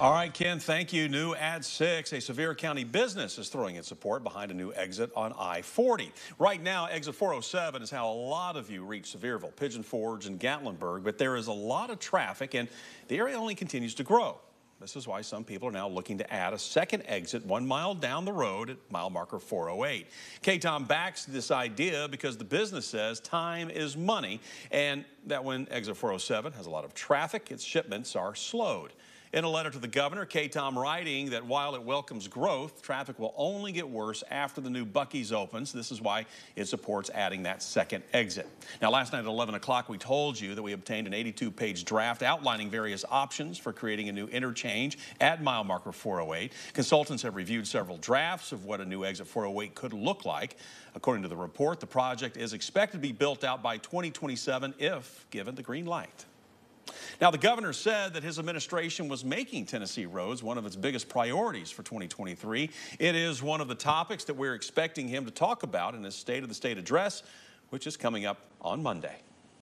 All right, Ken, thank you. New at 6, a Sevier County business is throwing its support behind a new exit on I-40. Right now, exit 407 is how a lot of you reach Sevierville, Pigeon Forge, and Gatlinburg, but there is a lot of traffic, and the area only continues to grow. This is why some people are now looking to add a second exit one mile down the road at mile marker 408. KTOM backs this idea because the business says time is money and that when exit 407 has a lot of traffic, its shipments are slowed. In a letter to the governor, K. Tom writing that while it welcomes growth, traffic will only get worse after the new Buc-ee's opens. This is why it supports adding that second exit. Now, last night at 11 o'clock, we told you that we obtained an 82-page draft outlining various options for creating a new interchange at mile marker 408. Consultants have reviewed several drafts of what a new exit 408 could look like. According to the report, the project is expected to be built out by 2027 if given the green light. Now, the governor said that his administration was making Tennessee roads one of its biggest priorities for 2023. It is one of the topics that we're expecting him to talk about in his State of the State address, which is coming up on Monday.